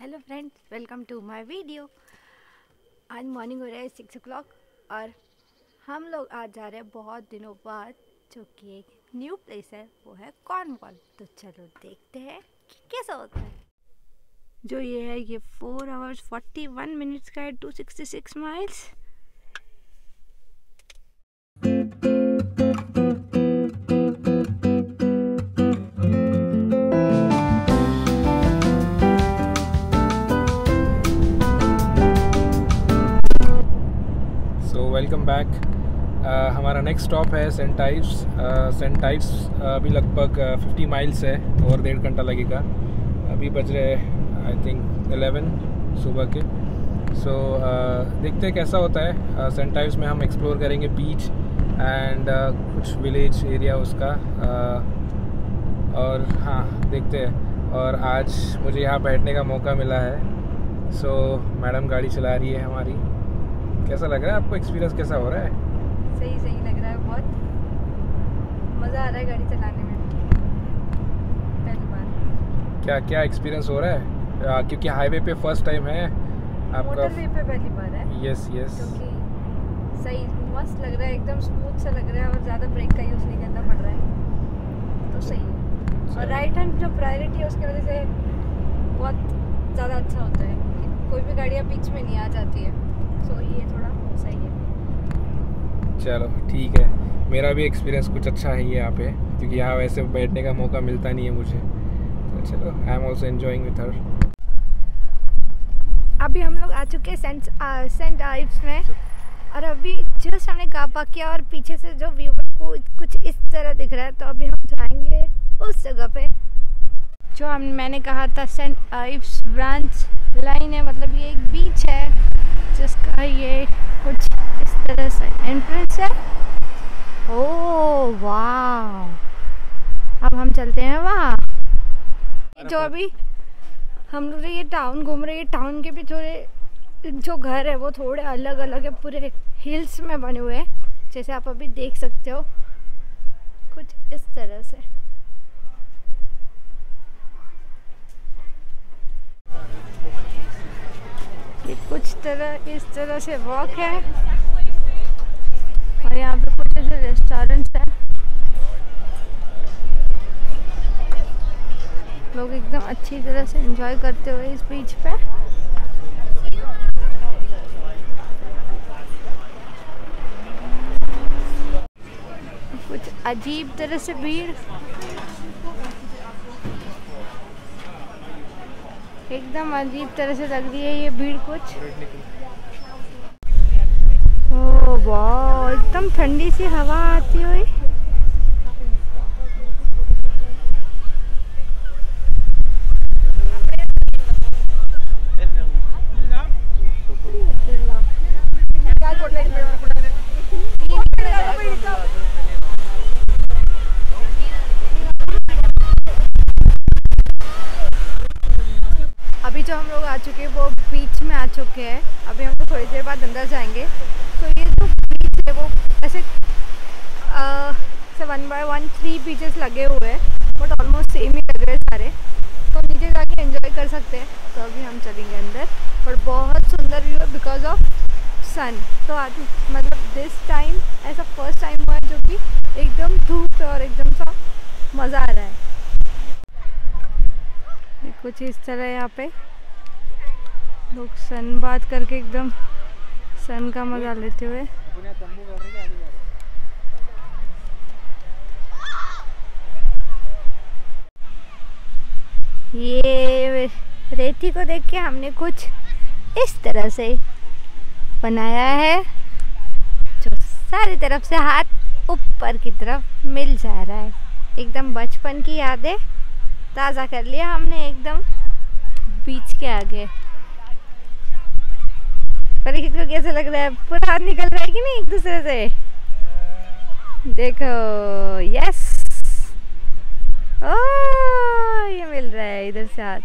Hello friends welcome to my video आज morning हो रहा है सिक्स ओ और हम लोग आज जा रहे हैं बहुत दिनों बाद जो कि एक न्यू प्लेस है, वो है कॉर्नवॉल तो चलो देखते हैं कि कैसा होता है। जो ये है, ये four hours forty one minutes का है two sixty six miles welcome back uh, हमारा नेक्स्ट स्टॉप है सेंट टाइप्स सेंट टाइप्स अभी लगभग फिफ्टी माइल्स है और डेढ़ घंटा लगेगा। अभी बज रहे आई थिंक 11 सुबह के। सो so, uh, देखते हैं कैसा होता है। सेंट uh, टाइप्स में हम एक्सप्लोर करेंगे बीच एंड uh, कुछ विलेज एरिया उसका। Uh, और हाँ देखते हैं। और आज मुझे यहाँ बैठने का मौका मिला है। सो so, मैडम गाड़ी चला रही है हमारी। कैसा लग रहा है आपको? एक्सपीरियंस कैसा हो रहा है? सही सही लग रहा है बहुत। मज़ा आ रहा है गाड़ी चलाने में। पहली बार। क्या क्या एक्सपीरियंस हो रहा है? आ, क्योंकि हाईवे पे फ़र्स्ट टाइम है आपका। पे पहली बार है। यस यस सही मस्त लग रहा है एकदम स्मूथ सा लग रहा है और ज़्यादा ब्रेक का यूज़ नहीं करना पड़ रहा है। तो सही। और राइट हैंड जो प्रायोरिटी है उसकी वजह से बहुत ज़्यादा अच्छा होता है। कोई भी गाड़ियाँ बीच में नहीं आ जाती है। ये थोड़ा सही है। चलो ठीक है। मेरा भी एक्सपीरियंस कुछ अच्छा है यहाँ पे क्योंकि यहाँ वैसे बैठने का मौका मिलता नहीं है मुझे। तो चलो I am also enjoying with her अभी हम लोग आ चुके हैं सेंट सेंट आइव्स में और अभी जस्ट हमने पार्क किया और पीछे से जो व्यू वो कुछ इस तरह दिख रहा है तो अभी हम जाएँगे उस जगह पे। जो हम मैंने कहा था सेंट आइव्स ब्रांच लाइन है मतलब ये एक बीच है जिसका ये कुछ इस तरह से एंट्रेंस है। ओ वाह अब हम चलते हैं वहाँ। जो अभी हम लोग ये टाउन घूम रहे हैं टाउन के भी थोड़े जो घर है वो थोड़े अलग अलग है पूरे हिल्स में बने हुए हैं। जैसे आप अभी देख सकते हो कुछ इस तरह से। ये कुछ तरह, इस तरह से वॉक है। और यहाँ पे कुछ ऐसे रेस्टोरेंट्स हैं। लोग एकदम अच्छी तरह से एंजॉय करते हुए इस बीच पे। कुछ अजीब तरह से भीड़। एकदम अजीब तरह से लग रही है ये भीड़ कुछ। ओ वाह, एकदम ठंडी सी हवा आती हुई जो हम लोग आ चुके हैं, वो बीच में आ चुके हैं। अभी हम लोग थोड़ी देर बाद अंदर जाएँगे। तो ये जो बीच है, वो ऐसे one by one three beaches लगे हुए हैं बट ऑलमोस्ट सेम ही लग रहे हैं सारे। तो नीचे जाके एंजॉय कर सकते हैं। तो अभी हम चलेंगे अंदर, पर बहुत सुंदर व्यू है बिकॉज़ ऑफ़ सन तो आज मतलब दिस टाइम ऐसा फ़र्स्ट टाइम हुआ है जो कि एकदम धूप और एकदम सा मज़ा आ रहा है। कुछ इस तरह यहाँ पे लोग सन बात करके एकदम सन का मज़ा लेते हुए। ये रेती को देख के हमने कुछ इस तरह से बनाया है, जो सारी तरफ़ से हाथ ऊपर की तरफ़ मिल जा रहा है। एकदम बचपन की यादें। ताज़ा कर लिया हमने एकदम बीच के आगे। परीक्षित को कैसा लग रहा है? पूरा हाथ निकल रहा है कि नहीं एक दूसरे से? देखो यस ओ ये मिल रहा है इधर से हाथ।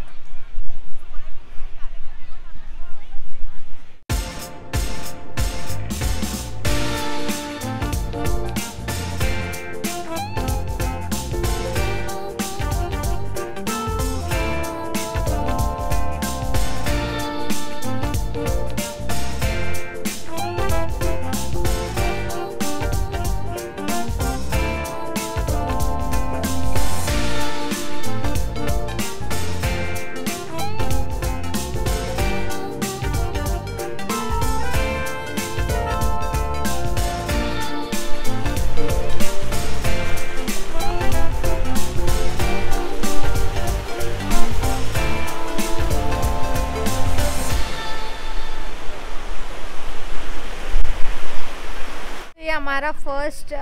हमारा फ़र्स्ट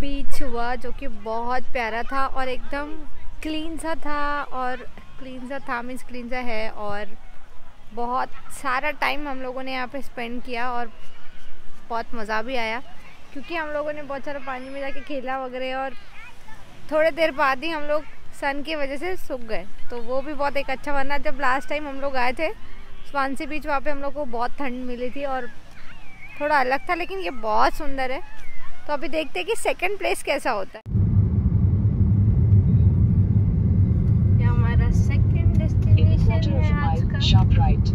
बीच हुआ जो कि बहुत प्यारा था और एकदम क्लीन सा था और क्लीन सा था मीन्स क्लीन सा है और बहुत सारा टाइम हम लोगों ने यहाँ पे स्पेंड किया और बहुत मज़ा भी आया। क्योंकि हम लोगों ने बहुत सारा पानी में जाके खेला वगैरह और थोड़े देर बाद ही हम लोग सन की वजह से सूख गए। तो वो भी बहुत एक अच्छा वरना जब लास्ट टाइम हम लोग आए थे स्वानसी बीच वहाँ पे हम लोग को बहुत ठंड मिली थी और थोड़ा अलग था लेकिन ये बहुत सुंदर है। तो अभी देखते हैं कि सेकंड प्लेस कैसा होता है। हमारा सेकंड डेस्टिनेशन है आज का। Right.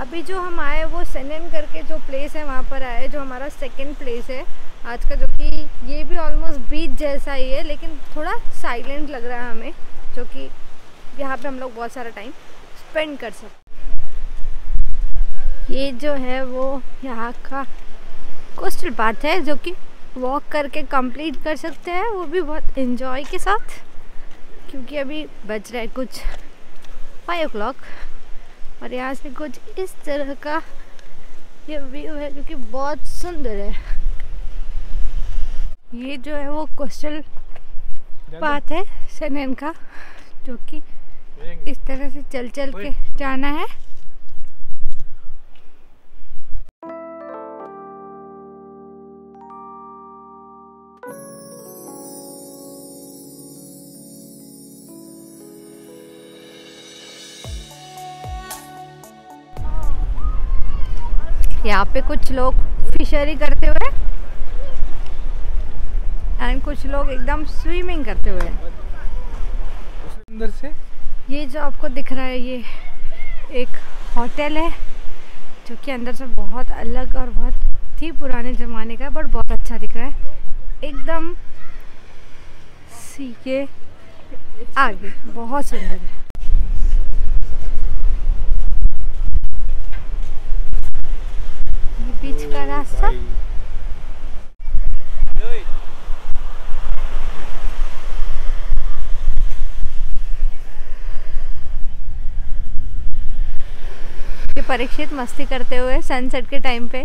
अभी जो हम आए वो सेनन करके जो प्लेस है वहाँ पर आए जो हमारा सेकंड प्लेस है आज का जो कि ये भी ऑलमोस्ट बीच जैसा ही है लेकिन थोड़ा साइलेंट लग रहा है हमें। जो कि यहाँ पे हम लोग बहुत सारा टाइम स्पेंड कर सकते ये जो है वो यहाँ का कोस्टल पाथ है जो कि वॉक करके कंप्लीट कर सकते हैं वो भी बहुत इन्जॉय के साथ। क्योंकि अभी बज रहा है कुछ फाइव ओ और यहाँ से कुछ इस तरह का ये व्यू है जो कि बहुत सुंदर है। ये जो है वो कोस्टल पाथ है। सनन का जो कि इस तरह से चल चल के जाना है। यहाँ पे कुछ लोग फिशरी करते हुए एंड कुछ लोग एकदम स्विमिंग करते हुए अंदर से? ये जो आपको दिख रहा है ये एक होटल है जो कि अंदर से बहुत अलग और बहुत ही पुराने ज़माने का है बट बहुत अच्छा दिख रहा है। एकदम सी के आगे बहुत सुंदर है। ये बीच का रास्ता ये परीक्षित मस्ती करते हुए सनसेट के टाइम पे